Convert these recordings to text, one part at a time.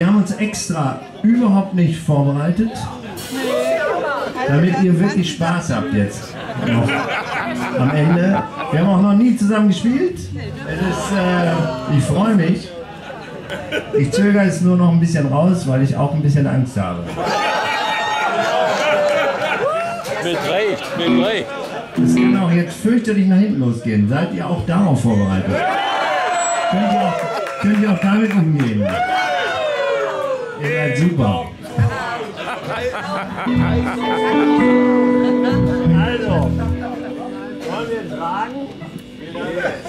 Wir haben uns extra überhaupt nicht vorbereitet, damit ihr wirklich Spaß habt jetzt. Noch am Ende. Wir haben auch noch nie zusammen gespielt. Ist, äh, ich freue mich. Ich zögere jetzt nur noch ein bisschen raus, weil ich auch ein bisschen Angst habe. Mit Recht, mit Recht. Es kann auch jetzt fürchterlich nach hinten losgehen. Seid ihr auch darauf vorbereitet? Könnt ihr auch, könnt ihr auch damit umgehen? Ihr seid super. Also, wollen wir tragen? Yes.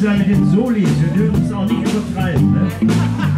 sein mit den Solis. Wir dürfen es auch nicht übertreiben. Ne?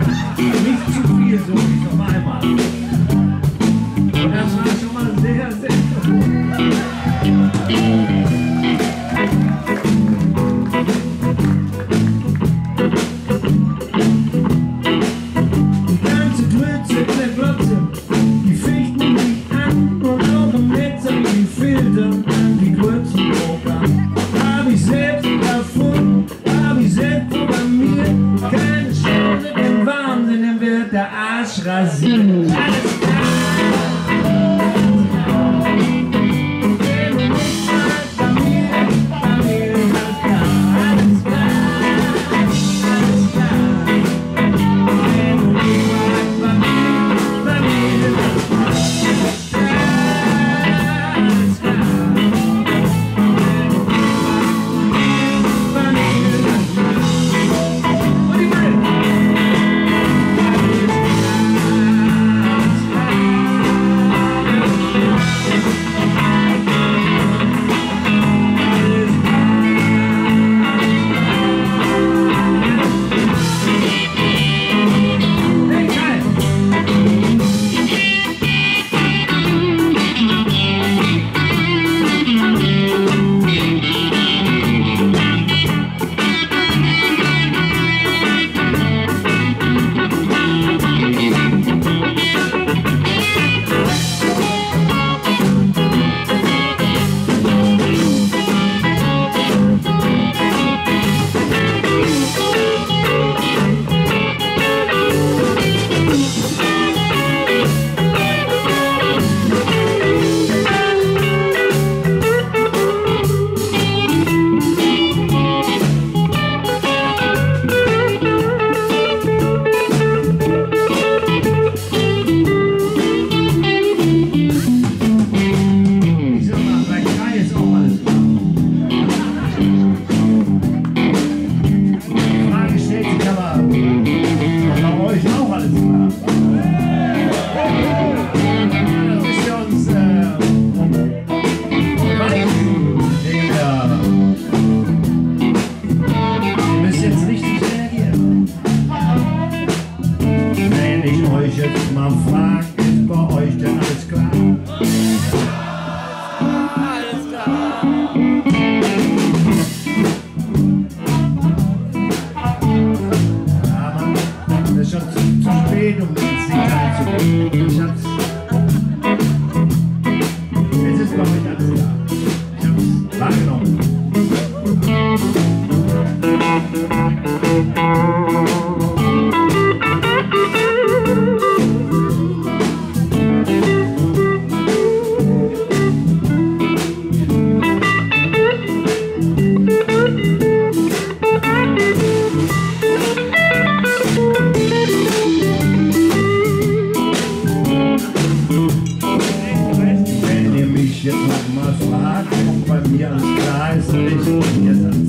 Понятно.